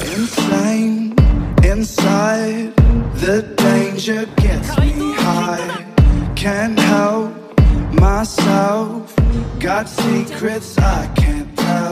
Inflamed inside, the danger gets me high. Can't help myself, got secrets I can't tell.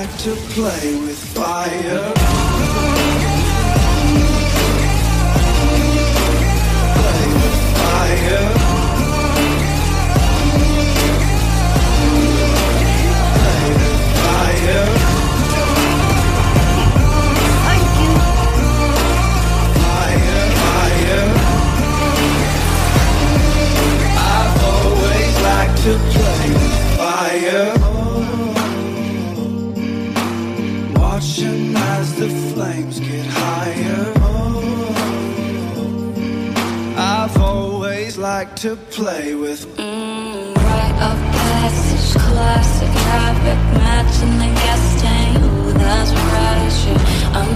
Liked to play with fire. Watching as the flames get higher. I've always liked to play with Mm, rite of passage, classic habit, matching the gas tank. Ooh, that's right, unstoppable,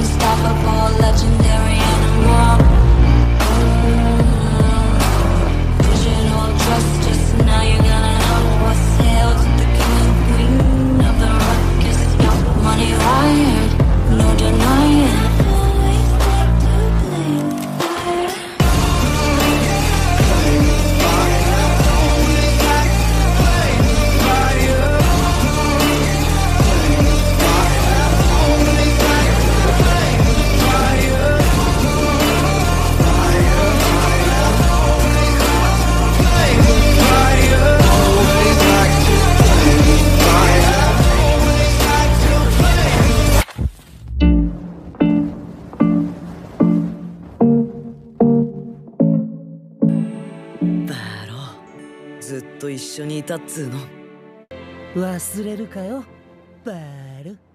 ずっと一緒にいたっつうの。忘れるかよバール。